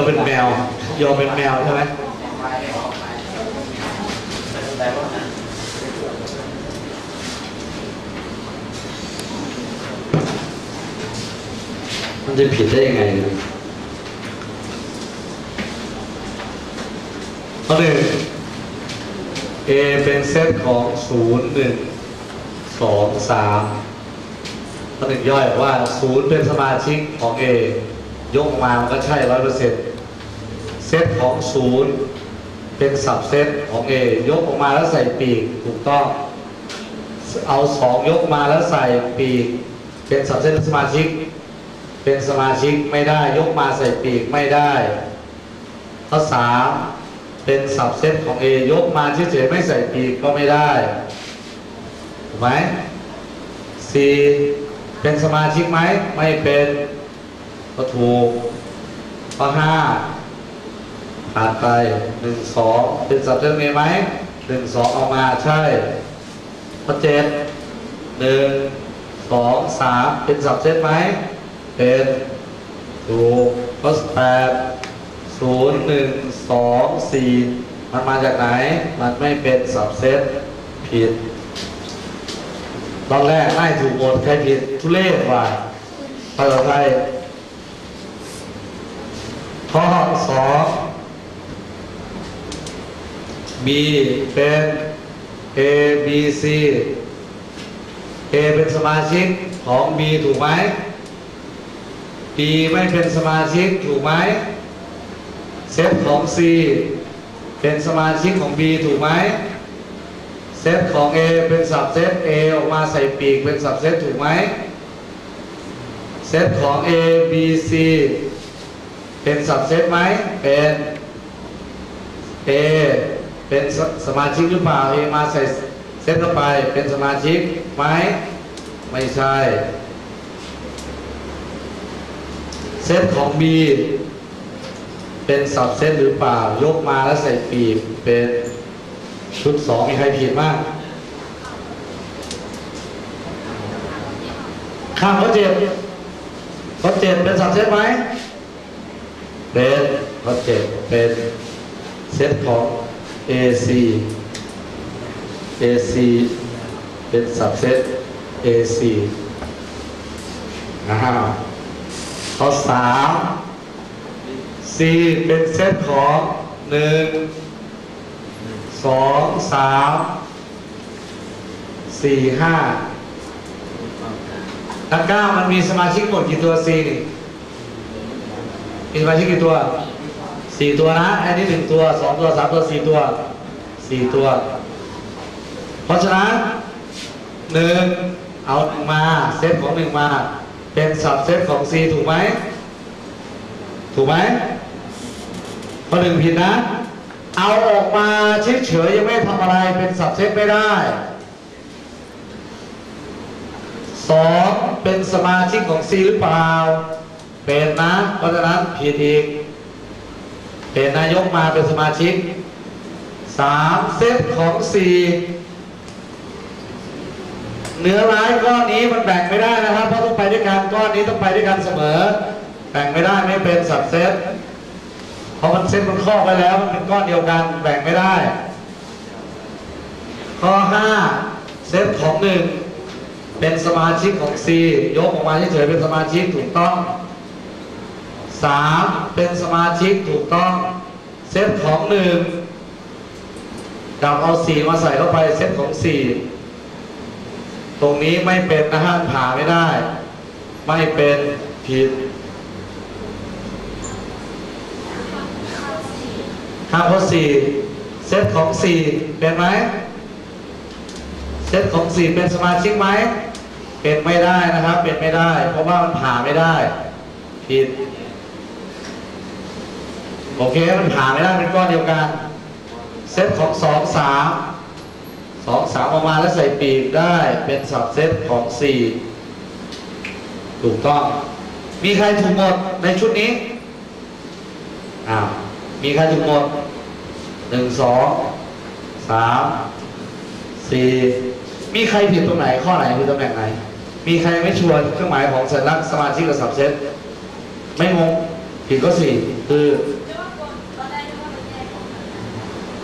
ก็เป็นแมว โยมเป็นแมวใช่ไหมมันจะผิดได้ยังไงเนี่ยข้อหนึ่ง A เป็นเซตของศูนย์หนึ่งสองสามข้อหนึ่งย่อยว่าศูนย์เป็นสมาชิกของ A ยกมามันก็ใช่ร้อยเปอร์เซ็นต์ เซตของศูนย์เป็นสับเซตของ A ยกออกมาแล้วใส่ปีกถูกต้อง เอาสองยกมาแล้วใส่ปีก เป็นสับเซตสมาชิก เป็นสมาชิกไม่ได้ ยกมาใส่ปีกไม่ได้ข้อสามเป็นสับเซตของ A ยกมาเฉยๆไม่ใส่ปีกก็ไม่ได้ถูกไหม C เป็นสมาชิกไหมไม่เป็นก็ถูกข้อห้า ผ่านไปหนึ่งสองเป็นสับเซต A ไหมหนึ่งสองออกมาใช่ข้อเจ็ดหนึ่งสองสามเป็นสับเซตไหมเป็นถูกข้อแปดศูนย์หนึ่งสองสี่มันมาจากไหน มันไม่เป็นสับเซตผิด ตอนแรกไล่ถูกหมดใครผิดทุเรศว่าภาษาไทยข้อสอง B เป็น A B C A เป็นสมาชิกของ B ถูกไหม B ไม่เป็นสมาชิกถูกไหมเซตของ C เป็นสมาชิกของ B ถูกไหมเซตของ A เป็นสับเซต A ออกมาใส่ปีกเป็นสับเซตถูกไหมเซตของ A B C เป็นสับเซตไหมเป็น A เป็นสสมาชิกหรือเปล่า A มาใส่เซตเข้าไปเป็นสมาชิกไหมไม่ใช่เซตของ B เป็นสับเซตหรือเปล่า ยกมาแล้วใส่ปีกเป็นชุดสองมีใครผิดบ้างข้ามเขาเจ็บเขาเจ็บเป็นสับเซตไหมเป็นเขาเจ็บเป็นเซตของ AC AC เป็นสับเซต AC นะครับข้อสาม C เป็นเซตของหนึ่งสองสามสี่ห้าทั้งเก้ามันมีสมาชิกหมดกี่ตัว C นี่มีสมาชิกกี่ตัว สี่ตัวนะ อันนี้หนึ่งตัวสองตัวสามตัวสี่ตัวสี่ตัว เพราะฉะนั้นหนึ่งเอาหนึ่งมาเซตของหนึ่งมา เป็นสับเซตของ C ถูกไหมถูกไหมข้อหนึ่งผิดนะ เอาออกมาเฉยๆยังไม่ทำอะไรเป็นสับเซตไม่ได้สองเป็นสมาชิกของ C หรือเปล่า เป็นนะเพราะฉะนั้นผิดอีก เป็นนายกมาเป็นสมาชิกสามเซตของ C เนื้อร้ายก้อนนี้มันแบ่งไม่ได้นะครับ เพราะต้องไปด้วยกันก้อนนี้ต้องไปด้วยกันเสมอ แบ่งไม่ได้ไม่เป็นสับเซตเพราะมันเซตมันครอบไว้แล้วมันเป็นก้อนเดียวกันแบ่งไม่ได้ ข้อห้าเซตของหนึ่งเป็นสมาชิกของ C ยกออกมาเฉยๆเป็นสมาชิกถูกต้อง สามเป็นสมาชิกถูกต้อง เซตของหนึ่งดับเอาสี่มาใส่เข้าไปเซตของสี่ตรงนี้ไม่เป็นนะฮะผ่าไม่ได้ ไม่เป็นผิดห้าข้อสี่เซตของสี่เป็นไหมเซตของสี่เป็นสมาชิกไหมเป็นไม่ได้นะครับ เป็นไม่ได้ เพราะว่ามันผ่าไม่ได้ ผิด โอเคมันผ่านไม่ได้เป็นก้อนเดียวกัน เซตของสองสามสองสามออกมาแล้วใส่ปีกได้เป็นสับเซตของสี่ถูกต้อง มีใครถูกหมดในชุดนี้อ้าวมีใครถูกหมดหนึ่งสองสามสี่มีใครผิดตรงไหนข้อไหนคือตำแหน่งไหน มีใครไม่ชวร์เครื่องหมายของสัญลักษณ์สมาชิกกับสับเซตไม่งงผิดข้อสี่คือ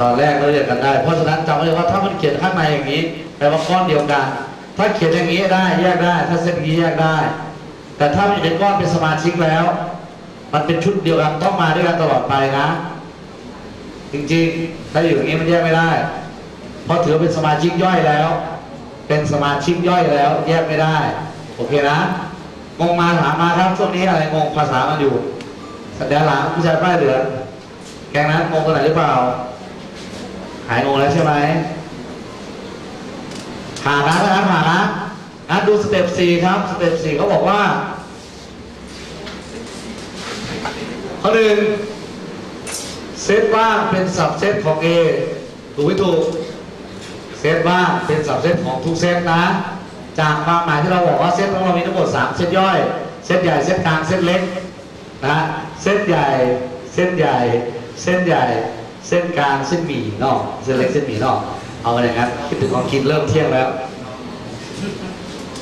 ตอนแรกเราเรียกกันได้ เพราะฉะนั้นจำไว้เลยว่าถ้ามันเขียนข้างในอย่างนี้แปลว่าก้อนเดียวกัน ถ้าเขียนอย่างนี้ได้แยกได้ ถ้าเส้นนี้แยกได้ แต่ถ้ามันเป็นก้อนเป็นสมาชิกแล้ว มันเป็นชุดเดียวกันต้องมาด้วยกันตลอดไปนะ จริงๆถ้าอยู่อย่างนี้มันแยกไม่ได้ เพราะถือเป็นสมาชิกย่อยแล้ว เป็นสมาชิกย่อยแล้ว แยกไม่ได้ โอเคนะงงมาถามมาครับช่วงนี้อะไรงงภาษามันอยู่สัญญาหลังผู้ชายป้ายเหลืองแกงนั้นงงกันไหนหรือเปล่า หายงงแล้วใช่ไหมผ่านนะนะครับผ่านนะงั้นดูสเต็ปสี่ครับ สเต็ปสี่เขาบอกว่า ข้อหนึ่งเซตว่างเป็นสับเซตของ A ถูกไม่ถูก เซตว่างเป็นสับเซตของทุกเซตนะ จากความหมายที่เราบอกว่าเซตของเรามีทั้งหมด 3 เซตย่อย เซตใหญ่เซตกลางเซตเล็กนะ เซตใหญ่เส้นใหญ่เส้นใหญ่ เส้นกลางเส้นหมี่นอก เส้นเล็กเส้นหมี่นอก เอาไปอย่างนั้นคิดถึงของกินเริ่มเที่ยงแล้ว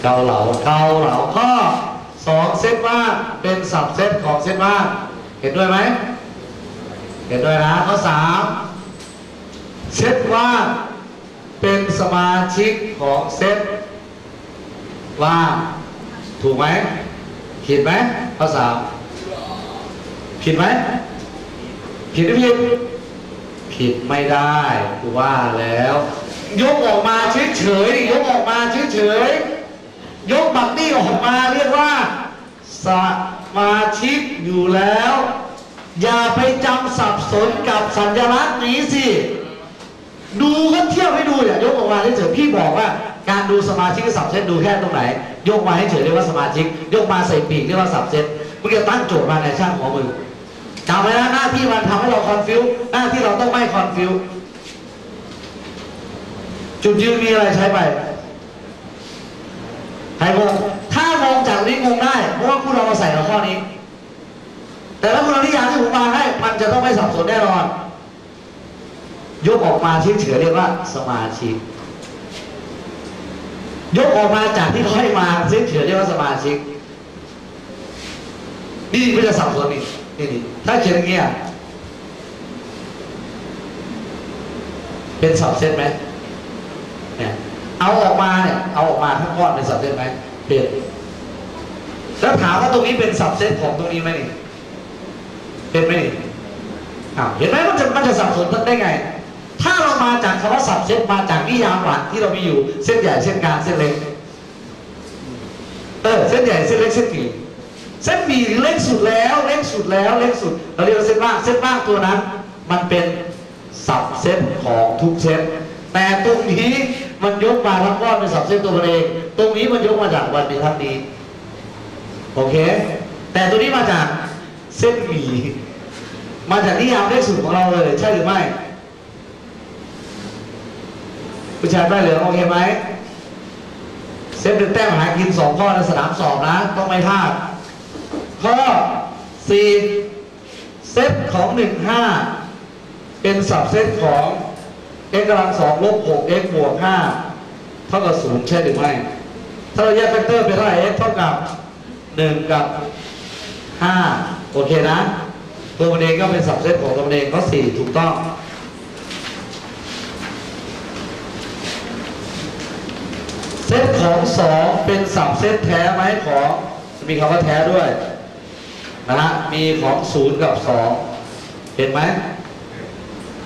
เกาเหลาเกาเหลาข้อสองเซตว่างเป็นสับเซตของเซตว่างเห็นด้วยไหมเห็นด้วยนะข้อสามเซตว่างเป็นสมาชิกของเซตว่างถูกไหมผิดไหมข้อสามผิดไหมผิดหรือผิด ผิดไม่ได้กูว่าแล้ว ยกออกมาเฉยๆยกออกมาเฉยๆยกบักนี่ออกมาเรียกว่าสมาชิกอยู่แล้ว อย่าไปจำสับสนกับสัญลักษณ์นี้สิ ดูก็เที่ยวให้ดูเนี่ยยกออกมาเฉยๆพี่บอกว่า การดูสมาชิกกับสับเซตดูแค่ตรงไหน ยกมาให้เฉยเรียกว่าสมาชิก ยกมาใส่ปีกเรียกว่าสับเซตมึงจะตั้งโจทย์มาในช่างของมึง จำไว้นะหน้าที่มันทำให้เรา confuseหน้าที่เราต้องไม่คอนฟิวจุดยืนมีอะไรใช้ไปใครงงถ้างงจากนี้งงได้เพราะว่าคุณเรามาใส่ในข้อนี้ แต่ถ้าคุณเอานิยามที่ผมมาให้มันจะต้องไม่สับสนแน่นอนยกออกมาเฉยๆเรียกว่าสมาชิกยกออกมาจากที่เขาให้มาเฉยๆเรียกว่าสมาชิกนี่ไม่จะสับสนนี่นี่นี่ ถ้าเขียนอย่างเงี้ยเป็นสับเซตไหมเนี่ยเอาออกมาเนี่ยเอาออกมาทั้งก้อนเป็นสับเซตไหมเป็นแล้วถามว่าตรงนี้เป็นสับเซตของตรงนี้ไหมนี่เป็นไหมนี่อ้าวเห็นไหมมันจะมันจะสับสนได้ไง ถ้าเรามาจากคำว่าสับเซตมาจากนิยามหลักที่เรามีอยู่เส้นใหญ่เส้นกลางเส้นเล็กเออเส้นใหญ่เส้นเล็กเส้นหมี่ เส้นหมี่เล็กสุดแล้วเล็กสุดแล้วเล็กสุด เราเรียกว่าเส้นว่างเส้นว่างตัวนั้น มันเป็นสับเซตของทุกเซตแต่ตรงนี้มันยกมาทั้งก้อนเป็นสับเซตตัวมันเองตรงนี้มันยกมาจากวันนี้ทั้งนี้โอเค แต่ตัวนี้มาจากเส้นหมี่มาจากนิยามเลขสุดของเราเลยใช่หรือไม่ผู้ชายได้เหลืองโอเคไหมเซตหนึ่งแต้มหากินสองข้อในสนามสอบนะ ต้องไม่พลาด ข้อสี่เซตของหนึ่งห้าเป็นสับเซตของ x กำลังสองลบหก x บวกห้าเท่ากับศูนย์ใช่หรือไม่ ถ้าเราแยก factor เป็นเท่าไหร่ x เท่ากับหนึ่งกับห้าโอเคนะ ตัวมันเองก็เป็นสับเซตของตัวมันเองก็สี่ถูกต้องเซตของสองเป็นสับเซตแท้ไหมของ มีคำว่าแท้ด้วย นะฮะมีของศูนย์กับสองเห็นไหม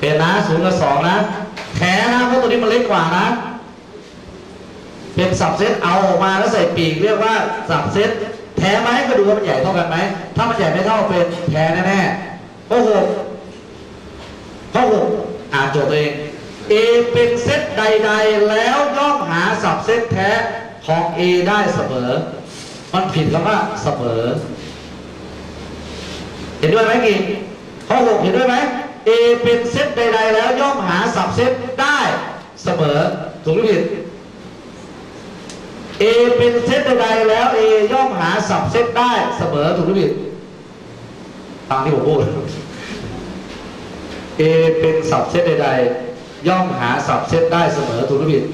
เห็นนะศูนย์กับสองนะแท้นะเพราะตัวนี้มันเล็กกว่านะ เป็นสับเซตเอาออกมาแล้วใส่ปีกเรียกว่าสับเซตแท้ไหมก็ดูว่ามันใหญ่เท่ากันไหมถ้ามันใหญ่ไม่เท่าเป็นแท้แน่ๆข้อหกข้อหกอ่านโจทย์ตัวเอง A เป็นเซตใด ๆ แล้วย่อมหาสับเซตแท้ของ A ได้เสมอ มันผิดคำว่าเสมอ เห็นด้วยไหมกี่ข้อหกเห็นด้วยไหม A เป็นเซตใด ๆ แล้วย่อมหาสับเซตได้เสมอถูกหรือผิด A เป็นเซตใดๆแล้ว A ย่อมหาสับเซตได้เสมอถูกหรือผิดฟังที่ผมพูด A เป็นสับเซตใดๆย่อมหาสับเซตได้เสมอถูกหรือผิด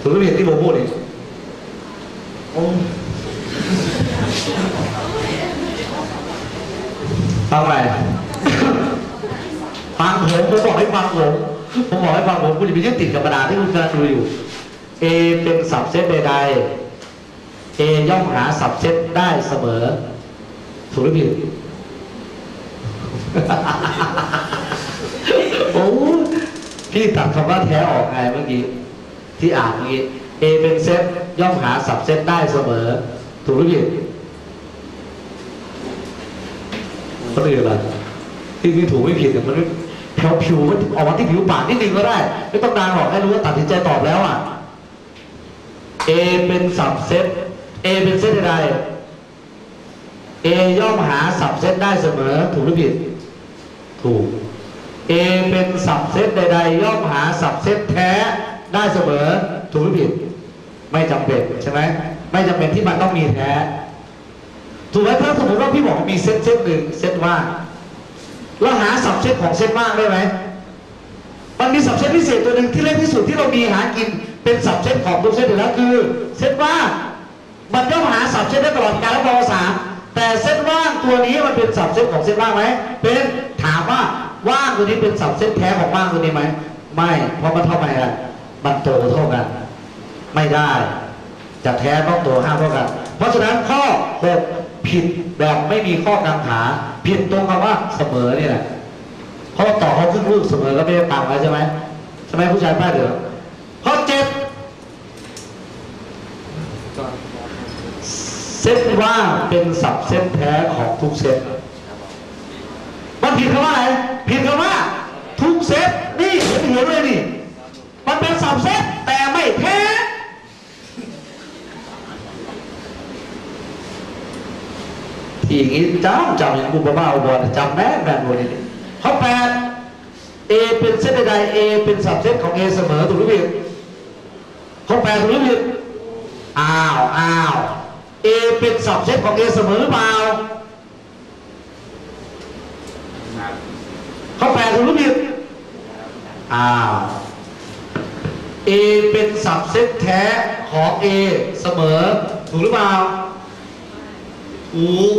ถูกหรือผิดที่ผมพูดนี่โอ้ ฟังใหม่ฟังผมผมบอกให้ฟังผมผมบอกให้ฟังผมคุณจะไปยึดติดกับกระดาษที่คุณกำลังดูอยู่ A เป็นสับเซตใดๆ A ย่อมหาสับเซตได้เสมอ ถูกหรือผิดโอ้พี่ตัดคำว่าแท้ออกไงเมื่อกี้ที่อ่านเมื่อกี้ A เป็นเซตย่อมหาสับเซตได้เสมอ ถูกหรือผิด คนอื่นล่ะที่ที่ถูกไม่ผิดเนี่มันแผ่วผิวมันออกมาที่ผิวปากนิดนึงก็ได้ ไม่ต้องนานหรอกให้รู้ว่าตัดสินใจตอบแล้วอะ A เป็นสับเซต A เป็นเซตใด A ย่อมหาสับเซตได้เสมอ ถูกหรือผิด ถูก A เป็นสับเซตใด ๆ ย่อมหาสับเซตแท้ได้เสมอ ถูกหรือผิด ไม่จำเป็นใช่ไหมไม่จำเป็นที่มันต้องมีแท้ ถูกไหมถ้าสมมติว่าพี่บอกมีเซตเซตหนึ่งเซตว่างเราหาสับเซตของเซตว่างได้ไหมมันมีสับเซตพิเศษตัวหนึ่งที่เล็กที่สุดที่เรามีหากินเป็นสับเซตของตัวเซตอยู่แล้วคือ เซตว่างมันย่อมหาสับเซตได้ตลอดกาลและประวัติศาสตร์แต่เซตว่างตัวนี้มันเป็นสับเซตของเซตว่างไหมเป็นถามว่าว่างตัวนี้เป็นสับเซตแท้ของว่างตัวนี้ไหมไม่เพราะมันเท่าไหร่กันมันโตเท่ากัน ไม่ได้จะแท้ต้องโตห้าเท่ากัน เพราะฉะนั้นข้อหก ผิดแบบไม่มีข้อกังขา ผิดตรงคำว่าเสมอนี่แหละเพราะว่าต่อเขาครึ่งลูกเสมอก็ไม่ได้ตังค์แล้วใช่ไหมใช่ไหมผู้ชายป้ายเหลืองข้อเจ็ดเซตว่าเป็นสับเซตแท้ของทุกเซตมันผิดคำว่าอะไรผิดคำว่า ทุกเซตนี่เห็นหัวเลยนี่มันเป็นสับเซตแต่ไม่แท้ ที่ อย่างนี้จำจำอย่างบุบบ้าอุบลจำแม่แม่นวันนี้ข้อแปด A เป็นเซตใดๆ A เป็นสับเซตของ A เสมอถูกหรือผิดข้อแปดถูกหรือผิดอ้าวอ้าว A เป็นสับเซตของ A เสมอหรือเปล่าข้อแปดถูกหรือผิดอ้าว A เป็นสับเซตแท้ของ A เสมอถูกหรือเปล่าอูก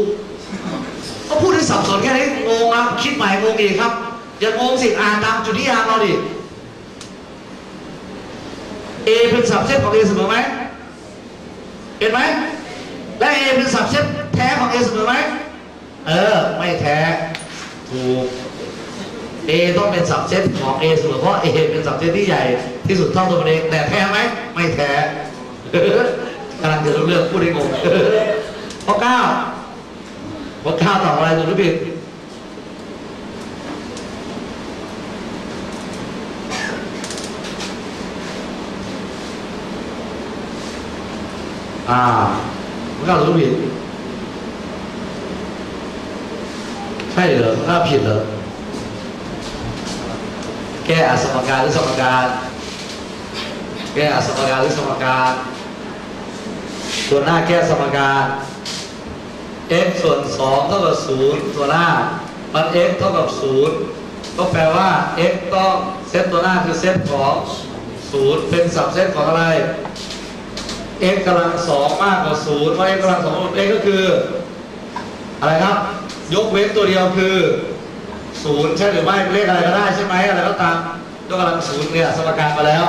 สับสนแค่นี้งงครับคิดใหม่งงอีกครับอย่างงงสิอ่านตามจุดนิยามเราดิ A เป็นสับเซตของ A เสมอไหมเห็นไหมและ A เป็นสับเซตแท้ของ A เสมอไหมเออ ไม่แท้ถูก A ต้องเป็นสับเซตของ A เสมอเพราะ A เป็นสับเซตที่ใหญ่ที่สุดเท่าตัวมันเองแต่แท้ไหมไม่แท้กำลังจะรู้เรื่องพูดให้งงข้อเก้า ข้อเก้าต่ออะไรถูกหรือผิดอ่าข้อเก้าถูกหรือผิดใช่เหรอข้อเก้าผิดเหรอแก้อสมการหรือสมการแก้อสมการหรือสมการตัวหน้าแก้สมการ x ส่วน2เท่ากับ0ตัวหน้า มัน x เท่ากับ0ก็แปลว่า x ต้องเซตตัวหน้าคือเซตของ0เป็นสับเซตของอะไร x กำลัง2มากกว่า0ว่า x กำลัง2ลบ x ก็คือ อะไรครับ ยกเว้นตัวเดียวคือ0ใช่หรือไม่เลขอะไรก็ได้ใช่ไหมอะไรก็ตามยกกำลัง0เนี่ยสมการมาแล้ว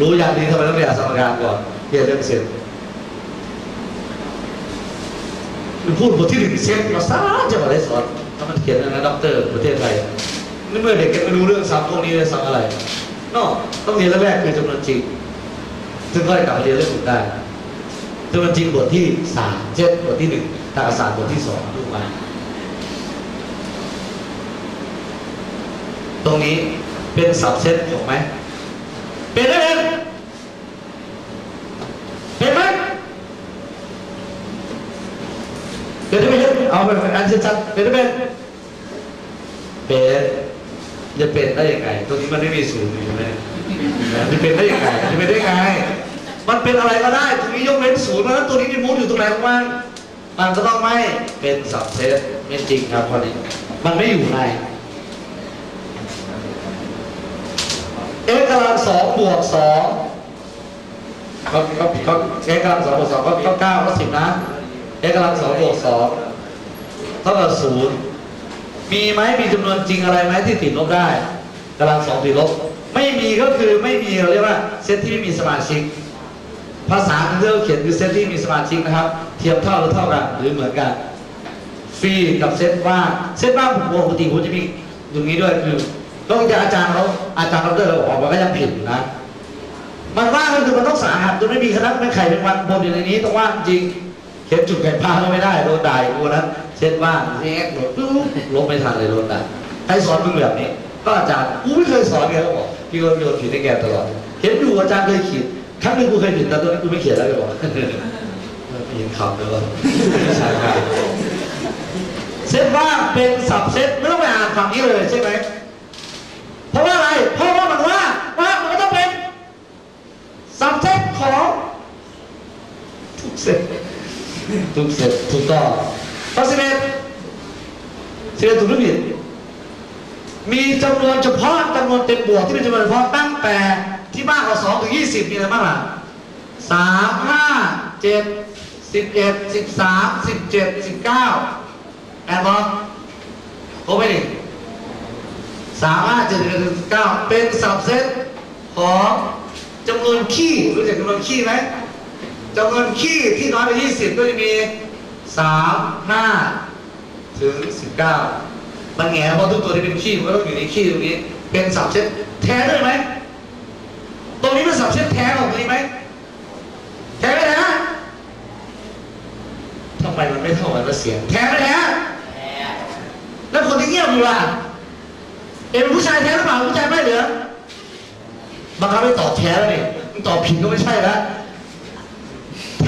รู้อย่างดีทำไมต้องเรียนสมการก่อนเรียนเรื่องเสร็จมัน พูดบทที่หนึ่งเซตมาซ่าจะมาได้สอนถ้ามันเขียนนะด็อกเตอร์ประเทศไทยนี่เมื่อเด็กแกไม่รู้เรื่องซ้ำพวกนี้เลยซ้ำอะไรนอกต้องเรียนแรกคือจำนวนจริง ซึ่งก็ได้กลับมาเรียนเรื่องอื่นได้จำนวนจริงบทที่สามเช่นบทที่หนึ่งทางศาสตร์บทที่สองถูกไหมตรงนี้เป็นสับเซตถูกไหมเป็นไหมเป็นเป็นไหม เป็นไหมเป็นเอาไปอันชัดๆเป็นไหมเป็นเป็นจะเป็นได้ยังไงตรงนี้มันไม่มีศูนย์อยู่ไหมจะเป็นได้ยังไงจะเป็นได้ยังไง มันเป็นอะไรก็ได้ตรงนี้ยกเว้นศูนย์เพราะฉะนั้นตัวนี้มีมูลอยู่ตรงไหนของมันมันก็ต้องไม่เป็นสับเซตไม่จริงครับพอดีมันไม่อยู่ใน x กำลังสองบวกสองเขาเขาเขา x กำลังสองบวกสองก็ก็เก้าก็สิบนะ x กำลังสองบวกสองเท่ากับศูนย์มีไหมมีจำนวนจริงอะไรไหมที่ติดลบได้กำลังสองติดลบ ไม่มีก็คือไม่มีเราเรียกว่าเซตที่ไม่มีสมาชิก ภาษาที่เราเขียนคือเซตที่มีสมาชิกนะครับ เทียมเท่าหรือเท่ากันหรือเหมือนกันฟรีกับเซตว่างเซตว่างผมปกติผมจะมีอย่างนี้ด้วยคือต้องจะอาจารย์เขาอาจารย์เราเดินเราออกมาก็ยังผิดนะ มันว่างก็คือมันต้องสาหัสจนไม่มีคณะไม่ไข่เป็นวันบนอยู่ในนี้ต้องว่างจริง เขียนจุดไข่พาก็ไม่ได้โดนด่าอีกคนนั้นเซตว่างแอ๊กหลบปุ๊บลบไม่ทันเลยโดนด่าใครสอนมึงแบบนี้ ก็อาจารย์กูไม่เคยสอนแกเขาบอกพี่ก็โยนผิดให้แกตลอดเห็นอยู่อาจารย์เคยขีดครั้งหนึ่งกูเคยผิดแต่ตอนนี้นกูไม่เขียนแล้วแกบอกไม่เห็นคำเลยว่าใช่ครับเซตว่างเป็นสับเซตไม่ต้องไปอ่านฝั่งนี้เลยใช่ไหมเพราะว่าอะไร เพราะว่ามันว่าว่างมันก็ต้องเป็นสับเซตของทุกเซต ทุกเซตถูกต้องข้อสิบเอ็ดสิบเอ็ดถูกหรือผิดมีจำนวนเฉพาะจำนวนเต็มบวกที่เป็นจำนวนเฉพาะตั้งแต่ที่มากกว่าสองถึงยี่สิบมีอะไรบ้างล่ะสามห้าเจ็ดสิบเอ็ดสิบสามสิบเจ็ดสิบเก้าแอนบอลครบไหมดิสามารถเจ็ดสิบเก้าเป็นสับเซตของจำนวนขี้รู้จักจำนวนขี้ไหม จำนวนขี้ที่น้อยกว่ายี่สิบก็จะมีสามห้าถึงสิบเก้ามันแง่เพราะทุกตัวที่เป็นขี้มันก็ต้องอยู่ในขี้ตรงนี้ เป็นสับเซตแท้ด้วยไหมตรงนี้เป็นสับเซตแท้ของตรงนี้ไหมแท้ไหมแท้ทำไมมันไม่เท่ากันว่าเสียง แท้ไหมแท้แล้วคนที่เงียบอยู่ล่ะเอ็มผู้ชายแท้หรือเปล่าผู้ชายไม่เหลือบังคับให้ตอบแท้แล้วนี่มึงตอบผิดก็ไม่ใช่แล้ว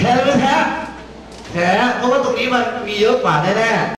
แพ้หรือไม่แท้แพ้เพราะว่าตรงนี้มันมีเยอะกว่าแน่